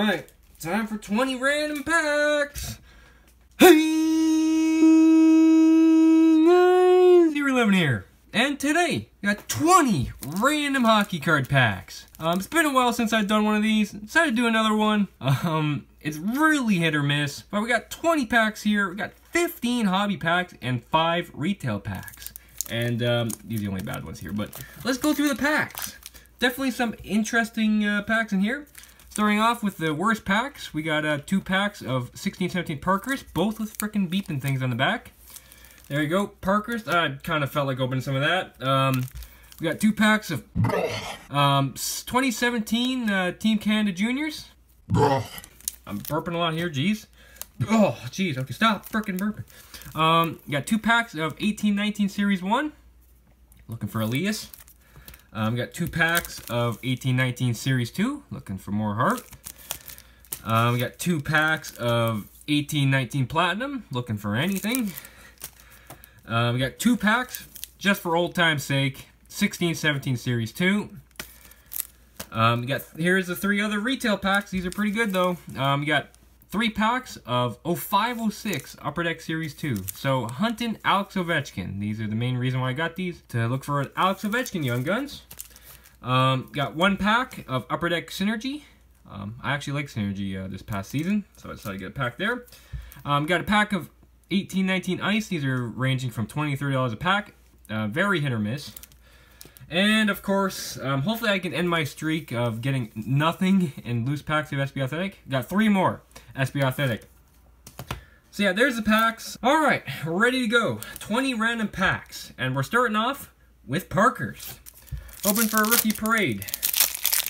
Alright, time for 20 random packs. Hey guys, Zero Eleven here. And today, we got 20 random hockey card packs. Um, it's been a while since I've done one of these. Decided to do another one. Um, it's really hit or miss. But we got 20 packs here. We got 15 hobby packs and 5 retail packs. And um, these are the only bad ones here. But let's go through the packs. Definitely some interesting uh, packs in here. Starting off with the worst packs, we got uh, two packs of 1617 Parkhurst, both with freaking beeping things on the back. There you go, Parkhurst. I kind of felt like opening some of that. Um, we got two packs of um, 2017 uh, Team Canada Juniors. I'm burping a lot here, jeez. Oh, jeez. Okay, stop freaking burping. Um, got two packs of 1819 Series 1. Looking for Elias. Um, got two packs of 1819 Series 2, looking for more Hart. Um, we got two packs of 1819 Platinum, looking for anything. Um, we got two packs, just for old time's sake, 1617 Series 2. Um, got here's the three other retail packs. These are pretty good though. Um, we got three packs of 0506 Upper Deck Series 2. So hunting Alex Ovechkin. These are the main reason why I got these. To look for an Alex Ovechkin Young Guns. Um, got one pack of Upper Deck Synergy. Um, I actually like Synergy uh, this past season, so I decided to get a pack there. Um, got a pack of 1819 Ice. These are ranging from 20 to $30 a pack. Uh, very hit or miss. And of course, um, hopefully I can end my streak of getting nothing in loose packs of SP Authentic. Got three more SP Authentic. So yeah, there's the packs. All right, ready to go. 20 random packs. And we're starting off with Parkhurst. Open for a rookie parade.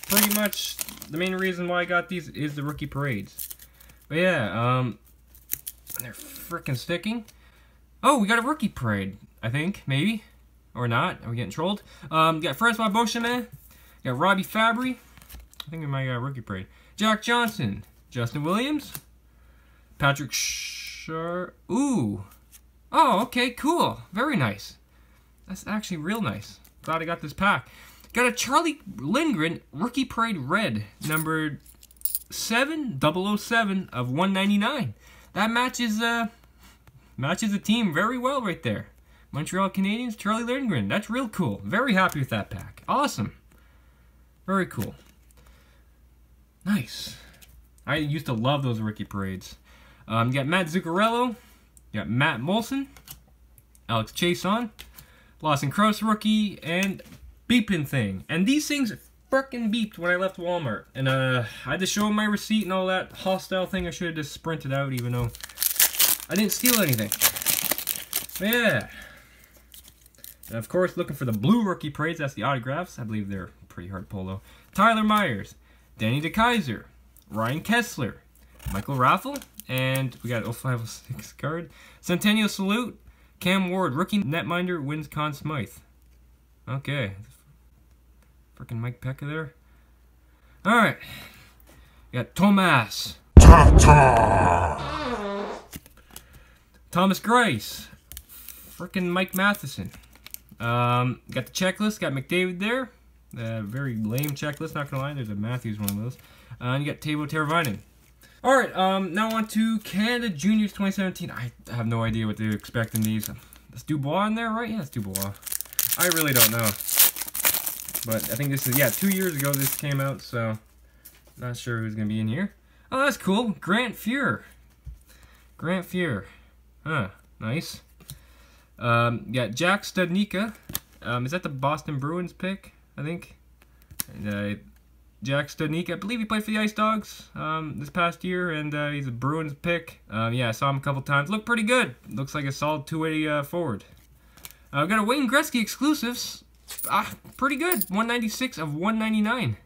Pretty much the main reason why I got these is the rookie parades. But yeah, um, they're freaking sticking. Oh, we got a rookie parade, I think, maybe. Or not. Are we getting trolled? Um, got Francois Beauchemin. Got Robbie Fabbri. I think we might got a rookie parade. Jack Johnson. Justin Williams. Patrick Shar. Ooh. Oh, okay, cool. Very nice. That's actually real nice. Glad I got this pack. Got a Charlie Lindgren Rookie Parade Red, number 7 007 of 199. That matches uh matches the team very well right there. Montreal Canadiens, Charlie Lindgren. That's real cool. Very happy with that pack. Awesome. Very cool. Nice. I used to love those rookie parades. Um, you got Matt Zuccarello. You got Matt Moulson. Alex Chiasson. Lawson Crouse rookie. And Beepin Thing. And these things frickin' beeped when I left Walmart. And uh, I had to show my receipt and all that hostile thing. I should have just sprinted out even though I didn't steal anything. Yeah. And of course, looking for the blue rookie parades. That's the autographs. I believe they're pretty hard polo. Tyler Myers, Danny DeKeyser, Ryan Kesler, Michael Raffl, and we got 0506 card. Centennial Salute, Cam Ward, rookie netminder wins Conn Smythe. Okay. Freaking Mike Pekka there. Alright. We got Tomas. Thomas Greiss. Freaking Mike Matheson. Um, got the checklist, got McDavid there. Uh, very lame checklist, not gonna lie. There's a Matthews one of those. Uh, and you got Teuvo Teravainen. Alright, um, now on to Canada Juniors 2017. I have no idea what to expect in these. Is Dubois in there, right? Yeah, it's Dubois. I really don't know. But I think this is, yeah, two years ago this came out, so not sure who's gonna be in here. Oh, that's cool. Grant Fuhr. Grant Fuhr. Huh, nice. Um, got Jack Studnicka. Um, is that the Boston Bruins pick? I think. And, uh, Jack Studnicka. I believe he played for the Ice Dogs um, this past year, and uh, he's a Bruins pick. Um, yeah, I saw him a couple times. Looked pretty good. Looks like a solid two-way uh, forward. Uh, got a Wayne Gretzky exclusives. Ah, pretty good. 196 of 199.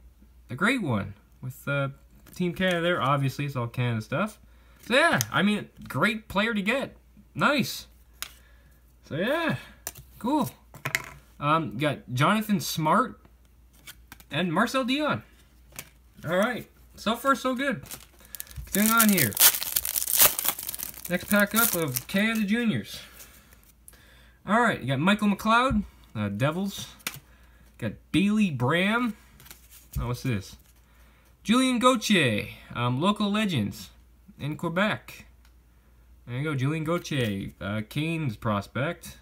A great one with uh, Team Canada there. Obviously, it's all Canada stuff. So yeah, I mean, great player to get. Nice. So yeah, cool. Um, got Jonathan Smart and Marcel Dionne. All right, so far so good. Continuing on here. Next pack up of Canada Juniors. All right, you got Michael McLeod, uh, Devils. Got Bailey Bram. Oh, what's this? Julien Gauthier, Um, local legends in Quebec. There you go, Julien Gauthier, uh, Canes prospect.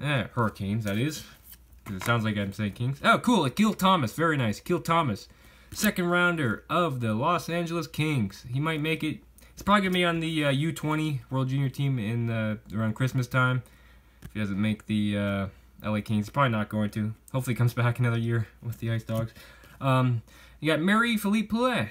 Yeah, Hurricanes, that is. It sounds like I'm saying Kings. Oh, cool, Akil Thomas, very nice. Akil Thomas, second rounder of the Los Angeles Kings. He might make it. It's probably going to be on the uh, U20 World Junior team in uh, around Christmas time. If he doesn't make the uh, LA Kings, probably not going to. Hopefully, comes back another year with the Ice Dogs. Um, you got Marie-Philip Poulin.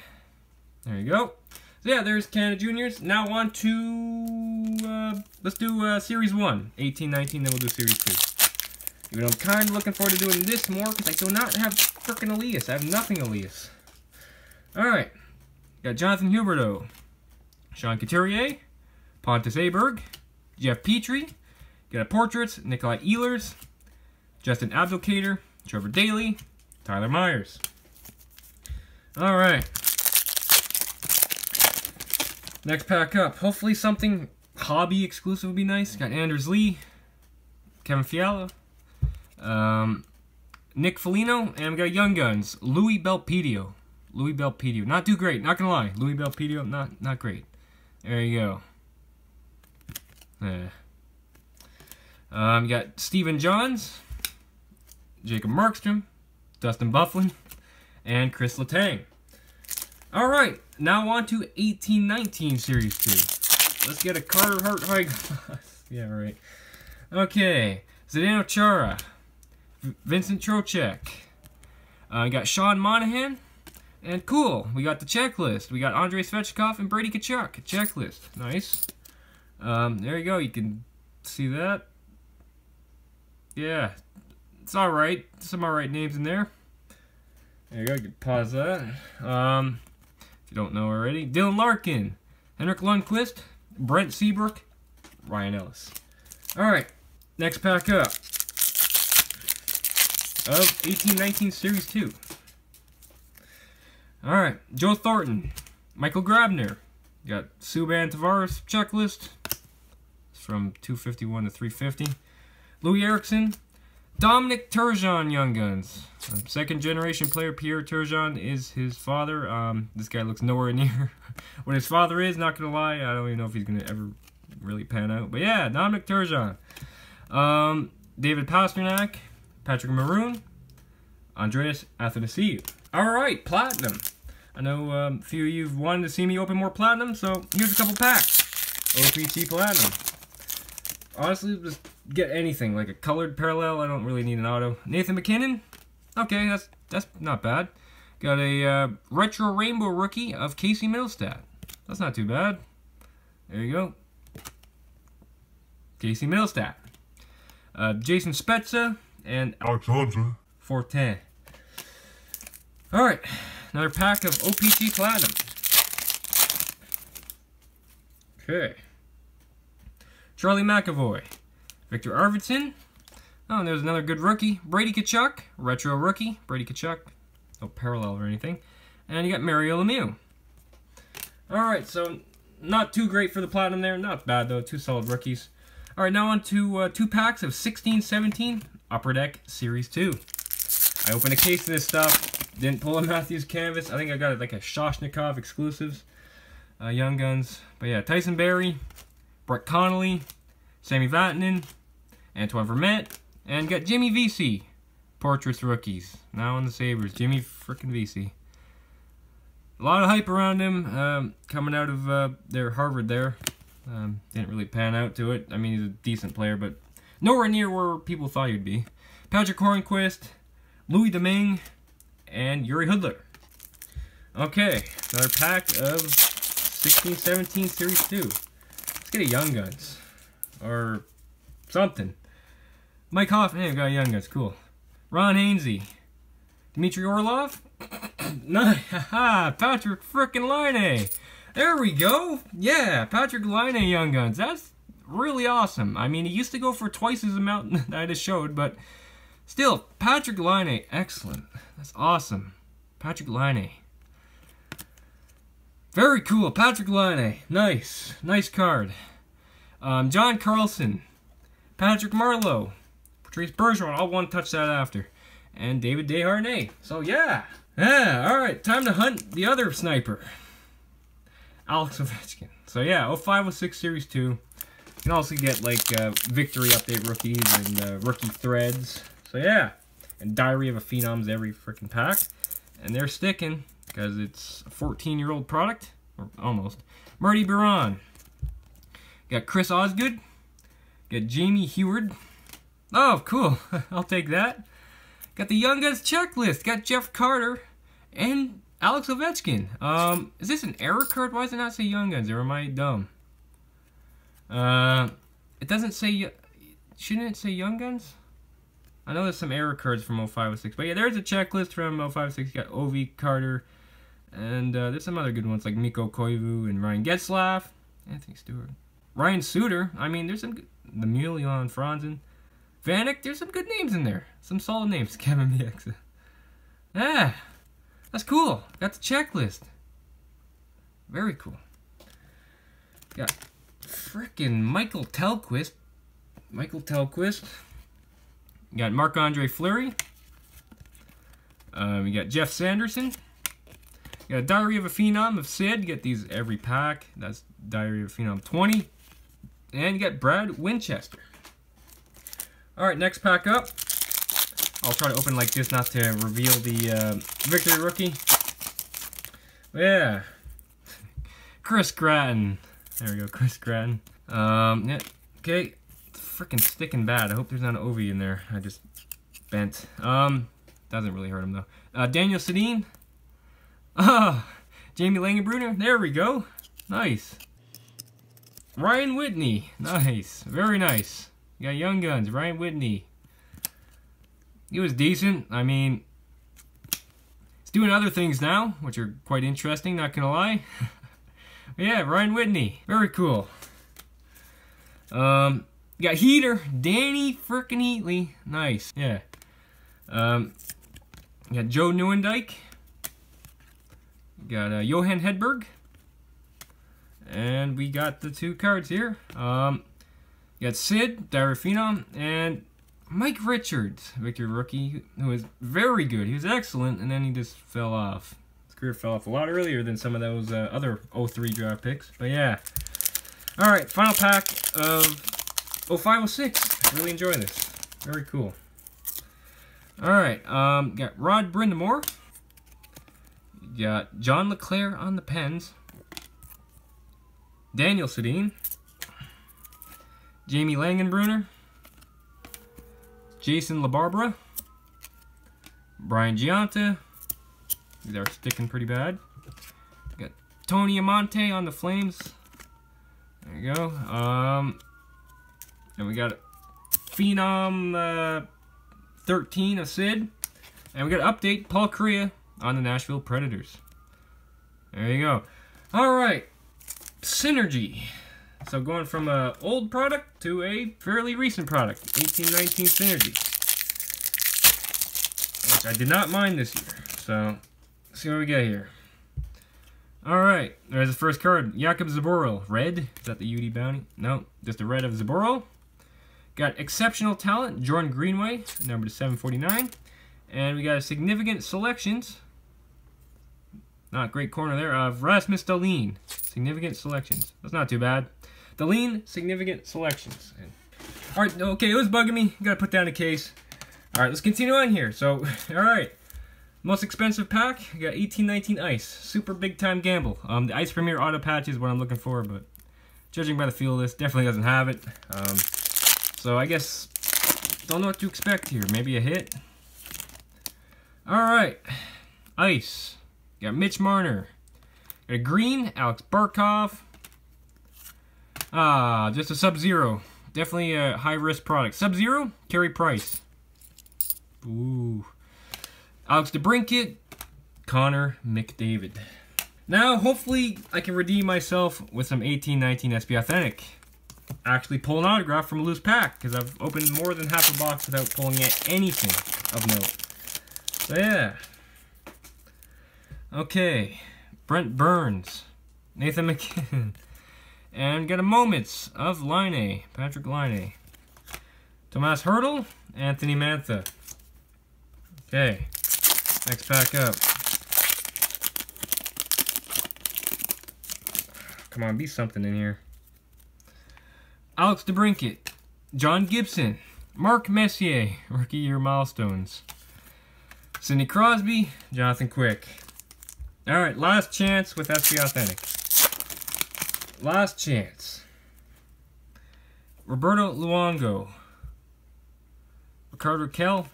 There you go. So yeah, there's Canada Juniors. Now on to, uh, let's do uh, Series 1, 18-19, then we'll do Series 2. Even though I'm kind of looking forward to doing this more, because I do not have freaking Elias. I have nothing Elias. Alright. Got Jonathan Huberdeau. Sean Couturier. Pontus Aberg. Jeff Petry, Got a Portraits. Nikolai Ehlers. Justin Abdelkader. Trevor Daley, Tyler Myers. Alright. Next pack up. Hopefully something hobby exclusive would be nice. Got Anders Lee, Kevin Fiala, um, Nick Foligno, and we got Young Guns, Louis Belpedio. Louis Belpedio. Not too great, not gonna lie. Louis Belpedio, not not great. There you go. Yeah. Um, you got Stephen Johns, Jacob Markstrom, Dustin Byfuglien, and Chris Letang. All right, now on to 1819 Series 2. Let's get a Carter Hart High Gloss. yeah, right. Okay, Zdeno Chara, Vincent Trocheck. Uh, we got Sean Monahan. And cool, we got the checklist. We got Andrei Svechnikov and Brady Tkachuk. Checklist. Nice. Um, there you go. You can see that. Yeah, it's alright. Some alright names in there. There you go. You can pause that. Um, you don't know already. Dylan Larkin, Henrik Lundqvist, Brent Seabrook, Ryan Ellis. Alright, next pack up of 1819 Series 2. Alright, Joe Thornton, Michael Grabner. You got Subban Tavares checklist. It's from 251 to 350. Loui Eriksson, Dominic Turgeon Young Guns. Um, second generation player Pierre Turgeon is his father. Um, this guy looks nowhere near what his father is, not gonna lie. I don't even know if he's gonna ever really pan out. But yeah, Dominic Turgeon. Um, David Pastrnak, Patrick Maroon, Andreas Athanasiou. Alright, Platinum. I know um, a few of you have wanted to see me open more Platinum, so here's a couple packs. OPC Platinum. Honestly, just get anything, like a colored parallel. I don't really need an auto. Nathan MacKinnon. Okay, that's that's not bad. Got a uh, retro rainbow rookie of Casey Mittelstadt. That's not too bad. There you go. Casey Mittelstadt. Uh, Jason Spezza and Alexandre. Fortin. Alright, another pack of OPC Platinum. Okay. Charlie McAvoy. Victor Arvidsson. Oh, and there's another good rookie. Brady Tkachuk. Retro rookie. Brady Tkachuk. No parallel or anything. And you got Mario Lemieux. Alright, so not too great for the Platinum there. Not bad, though. Two solid rookies. Alright, now on to uh, two packs of 16-17 Upper Deck Series 2. I opened a case of this stuff. Didn't pull a Matthews canvas. I think I got like a Soshnikov exclusives. Uh, Young Guns. But yeah, Tyson Barrie, Brett Connolly, Sami Vatanen, Antoine Vermette, and got Jimmy Vesey. Portraits rookies. Now on the Sabres. Jimmy frickin' Vesey. A lot of hype around him um, coming out of uh, their Harvard there. Um, didn't really pan out to it. I mean, he's a decent player, but nowhere near where people thought he'd be. Patrick Hornqvist, Louis Domingue, and Jiri Hudler. Okay, another pack of 16-17 Series 2. Let's get a Young Guns. Or something. Mike Hoffman, hey, we got Young Guns, cool. Ron Hainsey. Dmitry Orlov. nice, Patrick frickin' Laine. There we go. Yeah, Patrick Laine Young Guns. That's really awesome. I mean, he used to go for twice as amount that I just showed, but still, Patrick Laine, excellent. That's awesome. Patrick Laine. Very cool, Patrick Laine. Nice, nice card. Um, John Carlson, Patrick Marleau, Patrice Bergeron. I'll one touch that after, and David Desharnais. So yeah, Yeah, alright, time to hunt the other sniper. Alex Ovechkin. So yeah, 0506 Series 2. You can also get like uh, Victory Update rookies and uh, rookie threads. So yeah, and Diary of a Phenom's every freaking pack. And they're sticking because it's a 14 year old product, or almost. Marty Biron. Got Chris Osgood. Got Jamie Heward. Oh, cool. I'll take that. Got the Young Guns checklist. Got Jeff Carter and Alex Ovechkin. Um, is this an error card? Why does it not say Young Guns? Or am I dumb? Uh, it doesn't say. Shouldn't it say Young Guns? I know there's some error cards from 0506, but yeah, there's a checklist from 0506. You got Ovi Carter, and uh, there's some other good ones like Mikko Koivu and Ryan Getzlaf, Anthony Stewart, Ryan Suter. I mean, there's some good, the Leon Franzen, Vanek. There's some good names in there. Some solid names. Kevin Bieksa. Ah, that's cool. Got the checklist. Very cool. Got frickin' Michael Tellqvist. Michael Tellqvist. You got Marc Andre Fleury. Um, you got Jeff Sanderson. Got Diary of a Phenom of Sid. You get these every pack. That's Diary of a Phenom 20. And you got Brad Winchester. Alright, next pack up. I'll try to open like this not to reveal the uh, victory rookie. Yeah. Chris Gratton. There we go, Chris Gratton. Um, yeah, okay. Freaking sticking bad. I hope there's not an Ovi in there. I just bent. Um, doesn't really hurt him though. Uh, Daniel Sedin. Ah, Jamie Langenbrunner. There we go. Nice. Ryan Whitney. Nice. Very nice. You got Young Guns. Ryan Whitney. He was decent. I mean, he's doing other things now, which are quite interesting, not gonna lie. yeah, Ryan Whitney. Very cool. Um, got Heater. Danny frickin' Heatley. Nice. Yeah. Um, got Joe Got uh, Johan Hedberg. And we got the two cards here. Um, got Sid, Phenom, and Mike Richards, Victor Rookie, who was very good. He was excellent, and then he just fell off. His career fell off a lot earlier than some of those uh, other 03 draft picks. But yeah. All right, final pack of 0506. Really enjoy this. Very cool. All right, um, got Rod Brind'Amour. Got John LeClair on the pens. Daniel Sedin. Jamie Langenbrunner. Jason LaBarbera. Brian Gionta. These are sticking pretty bad. Got Tony Amonte on the Flames. There you go. Um, and we got Phenom uh, 13 of Sid. And we got update Paul Kariya on the Nashville Predators. There you go. All right. Synergy. So going from a old product to a fairly recent product, 1819 Synergy. Which I did not mind this year. So, see what we get here. Alright, there's the first card. Jakub Zboril, red. Is that the UD bounty? No, just the red of Zboril. Got exceptional talent, Jordan Greenway, number to 749. And we got a significant selections. Not great corner there, of Rasmus Dahlin. Significant selections. That's not too bad. Dahlin, significant selections. All right, okay, it was bugging me. Gotta put down a case. All right, let's continue on here. So, all right. Most expensive pack, got 1819 Ice. Super big time gamble. Um, the Ice Premier Auto Patch is what I'm looking for, but judging by the feel of this, definitely doesn't have it. Um, so I guess, don't know what to expect here. Maybe a hit. All right, Ice. Got Mitch Marner. Got a green, Alex Barkov. Ah, just a Sub-Zero. Definitely a high-risk product. Sub-Zero, Carey Price. Ooh. Alex DeBrincat, Connor McDavid. Now, hopefully, I can redeem myself with some 1819 SP Authentic. Actually pull an autograph from a loose pack, because I've opened more than half a box without pulling anything of note. So, yeah. Okay, Brent Burns, Nathan MacKinnon, and get a moments of Laine, Patrick Laine, Tomas Hertl, Anthony Mantha. Okay, next pack up. Come on, be something in here. Alex DeBrincat, John Gibson, Mark Messier, rookie year milestones. Sidney Crosby, Jonathan Quick. All right, last chance with SP Authentic. Last chance. Roberto Luongo. Rickard Rakell.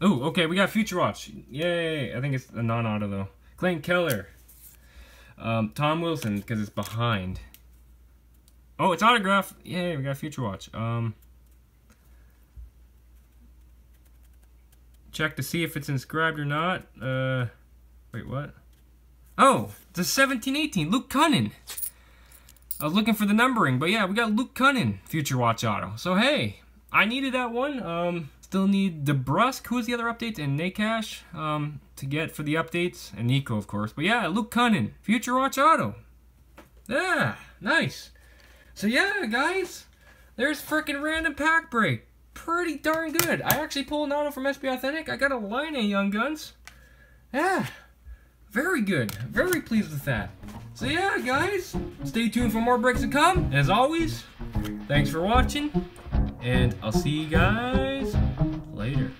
Oh, okay, we got Future Watch. Yay! I think it's a non-auto though. Clayton Keller. Um, Tom Wilson, because it's behind. Oh, it's autograph. Yay, we got Future Watch. Um, check to see if it's inscribed or not. Uh, wait, what? Oh, the a 1718. Luke Kunin. I was looking for the numbering, but yeah, we got Luke Kunin, Future Watch Auto. So hey, I needed that one. Um, still need DeBrusk, who was the other updates, and Nakash um, to get for the updates, and Nico, of course. But yeah, Luke Kunin, Future Watch Auto. Yeah, nice. So yeah, guys, there's freaking random pack break. Pretty darn good. I actually pulled an auto from SP Authentic. I got a line of Young Guns. Yeah, very good. Very pleased with that. So yeah, guys, stay tuned for more breaks to come. As always, thanks for watching, and I'll see you guys later.